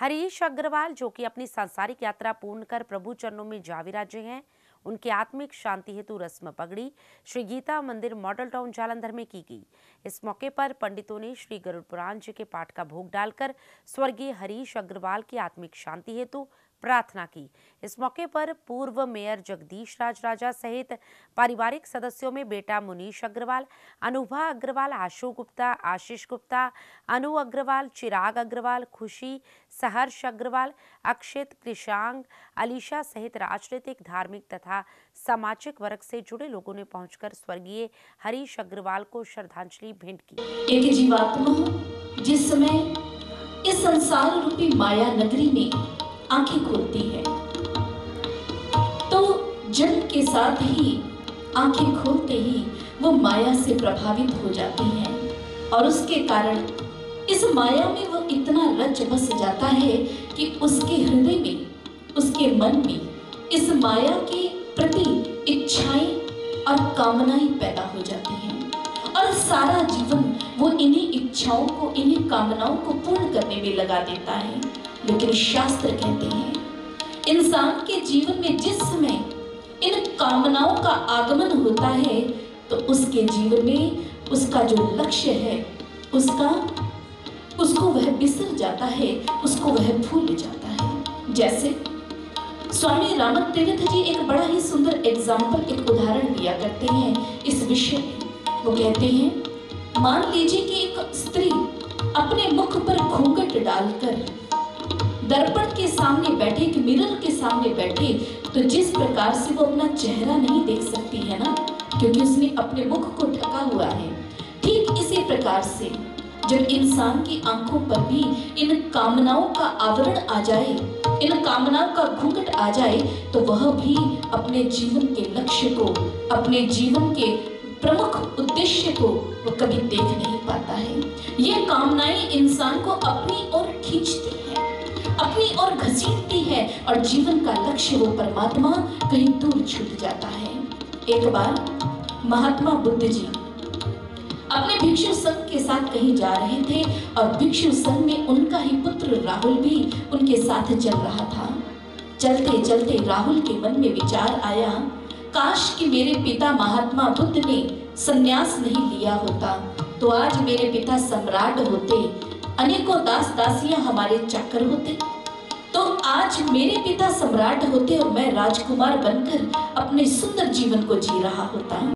हरीश अग्रवाल, जो कि अपनी सांसारिक यात्रा पूर्ण कर प्रभु चरणों में जा विराजे हैं, उनकी आत्मिक शांति हेतु रस्म पगड़ी श्री गीता मंदिर मॉडल टाउन जालंधर में की गई। इस मौके पर पंडितों ने श्री गरुड़ पुराण जी के पाठ का भोग डालकर स्वर्गीय हरीश अग्रवाल की आत्मिक शांति हेतु प्रार्थना की। इस मौके पर पूर्व मेयर जगदीश राज राजा सहित पारिवारिक सदस्यों में बेटा मुनीश अग्रवाल, अनुभा अग्रवाल आशु गुप्ता, आशीष गुप्ता, अनु अग्रवाल, चिराग अग्रवाल, खुशी, सहर्ष अग्रवाल, अक्षित, कृषांग, अलीशा सहित राजनीतिक, धार्मिक तथा सामाजिक वर्ग से जुड़े लोगों ने पहुंचकर स्वर्गीय हरीश अग्रवाल को श्रद्धांजलि भेंट की। एक जीवात्मा जिस समय इस संसार रूपी माया नगरी में आँखें खोलती है। तो जन्म के साथ ही आँखें खोलते ही वो माया से प्रभावित हो जाती है। और उसके कारण इस माया में वो इतना रच बस जाता है कि उसके हृदय में, उसके मन में इस माया के प्रति इच्छाएँ और कामनाएँ पैदा हो जाती हैं। और सारा जीवन वो इन्हीं इच्छाओं को, इन्हीं कामनाओं को पूर्ण करने में लगा देता है। लेकिन शास्त्र कहते हैं, इंसान के जीवन में जिस समय इन कामनाओं का आगमन होता है तो उसके जीवन में उसका जो लक्ष्य है, उसका, उसको वह बिसर जाता है, उसको वह भूल जाता है। जैसे स्वामी रामत तीर्थ जी एक बड़ा ही सुंदर एग्ज़ाम्पल एक उदाहरण दिया करते हैं इस विषय में। वो कहते हैं, मान लीजिए कि एक स्त्री अपने मुख पर घूंघट डालकर दर्पण के सामने बैठे कि मिरर के सामने बैठे तो जिस प्रकार से वो अपना चेहरा नहीं देख सकती है ना, क्योंकि उसने अपने मुख को ढका हुआ है। ठीक इसी प्रकार से जब इंसान की आँखों पर भी इन कामनाओं का आवरण आ जाए, इन कामनाओं का घूंघट आ जाए तो वह भी अपने जीवन के लक्ष्य को, अपने जीवन के प्रमुख उद्देश्य को वो कभी देख नहीं पाता है। ये कामनाएँ इंसान को अपनी ओर खींचती हैं। अपनी ओर घसीटती है और जीवन का लक्ष्य वो परमात्मा कहीं दूर छूट जाता है। एक बार महात्मा बुद्ध जी अपने भिक्षु संघ के साथ कहीं जा रहे थे और भिक्षु संघ में उनका ही पुत्र राहुल भी उनके साथ चल रहा था। चलते चलते राहुल के मन में विचार आया, काश कि मेरे पिता महात्मा बुद्ध ने संन्यास नहीं लिया होता तो आज मेरे पिता सम्राट होते, अनेकों दास दासियाँ हमारे चक्कर होते। आज मेरे पिता सम्राट होते और मैं राजकुमार बनकर अपने सुंदर जीवन को जी रहा होता